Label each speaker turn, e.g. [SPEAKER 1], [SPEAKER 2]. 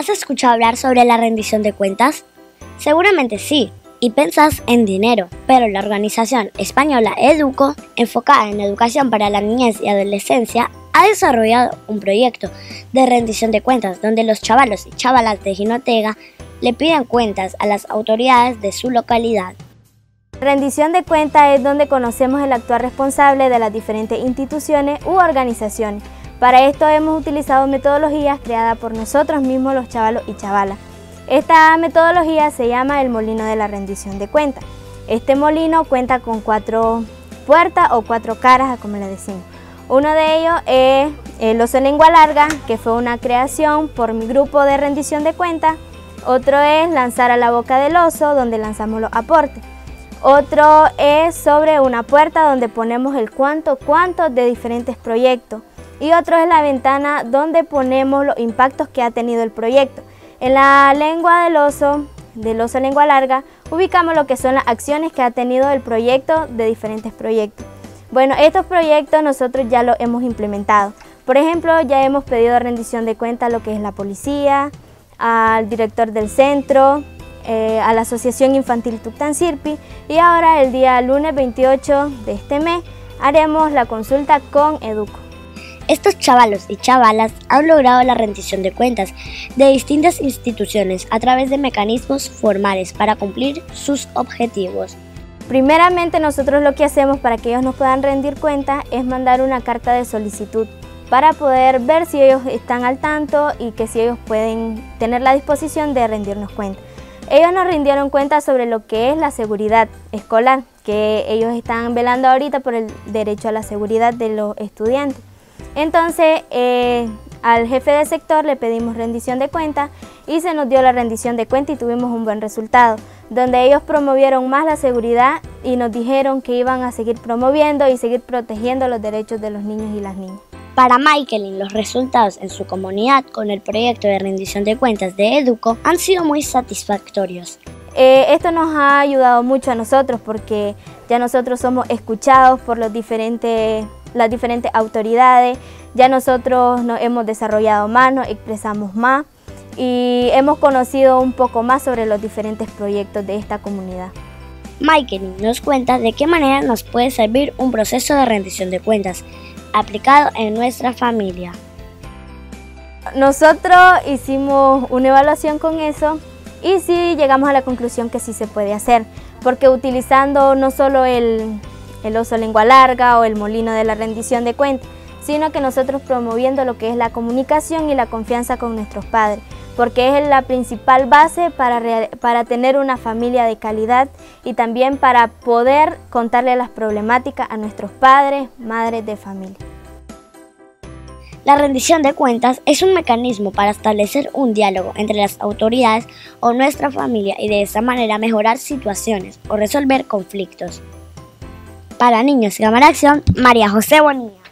[SPEAKER 1] escuchado hablar sobre la rendición de cuentas? Seguramente sí, y pensás en dinero, pero la organización española Educo, enfocada en educación para la niñez y adolescencia, ha desarrollado un proyecto de rendición de cuentas donde los chavalos y chavalas de Ginotega le piden cuentas a las autoridades de su localidad.
[SPEAKER 2] Rendición de cuentas es donde conocemos el actual responsable de las diferentes instituciones u organizaciones. Para esto hemos utilizado metodologías creadas por nosotros mismos los chavalos y chavalas. Esta metodología se llama el molino de la rendición de cuentas. Este molino cuenta con cuatro puertas o cuatro caras, como le decimos. Uno de ellos es el oso lengua larga, que fue una creación por mi grupo de rendición de cuentas. Otro es lanzar a la boca del oso, donde lanzamos los aportes. Otro es sobre una puerta donde ponemos el cuánto, cuánto de diferentes proyectos. Y otro es la ventana donde ponemos los impactos que ha tenido el proyecto. En la lengua del oso, del oso lengua larga, ubicamos lo que son las acciones que ha tenido el proyecto de diferentes proyectos. Bueno, estos proyectos nosotros ya los hemos implementado. Por ejemplo, ya hemos pedido rendición de cuenta a lo que es la policía, al director del centro, eh, a la Asociación Infantil Sirpi y ahora el día lunes 28 de este mes haremos la consulta con Educo.
[SPEAKER 1] Estos chavalos y chavalas han logrado la rendición de cuentas de distintas instituciones a través de mecanismos formales para cumplir sus objetivos.
[SPEAKER 2] Primeramente nosotros lo que hacemos para que ellos nos puedan rendir cuentas es mandar una carta de solicitud para poder ver si ellos están al tanto y que si ellos pueden tener la disposición de rendirnos cuentas. Ellos nos rindieron cuenta sobre lo que es la seguridad escolar, que ellos están velando ahorita por el derecho a la seguridad de los estudiantes. Entonces, eh, al jefe de sector le pedimos rendición de cuenta y se nos dio la rendición de cuenta y tuvimos un buen resultado, donde ellos promovieron más la seguridad y nos dijeron que iban a seguir promoviendo y seguir protegiendo los derechos de los niños y las niñas.
[SPEAKER 1] Para Michael, los resultados en su comunidad con el proyecto de rendición de cuentas de Educo han sido muy satisfactorios.
[SPEAKER 2] Eh, esto nos ha ayudado mucho a nosotros porque ya nosotros somos escuchados por los diferentes las diferentes autoridades. Ya nosotros nos hemos desarrollado más, nos expresamos más y hemos conocido un poco más sobre los diferentes proyectos de esta comunidad.
[SPEAKER 1] Michael nos cuenta de qué manera nos puede servir un proceso de rendición de cuentas aplicado en nuestra familia.
[SPEAKER 2] Nosotros hicimos una evaluación con eso y sí llegamos a la conclusión que sí se puede hacer, porque utilizando no solo el, el oso lengua larga o el molino de la rendición de cuentas, sino que nosotros promoviendo lo que es la comunicación y la confianza con nuestros padres, porque es la principal base para, para tener una familia de calidad y también para poder contarle las problemáticas a nuestros padres, madres de familia.
[SPEAKER 1] La rendición de cuentas es un mecanismo para establecer un diálogo entre las autoridades o nuestra familia y de esa manera mejorar situaciones o resolver conflictos. Para Niños y Cámara Acción, María José Bonilla.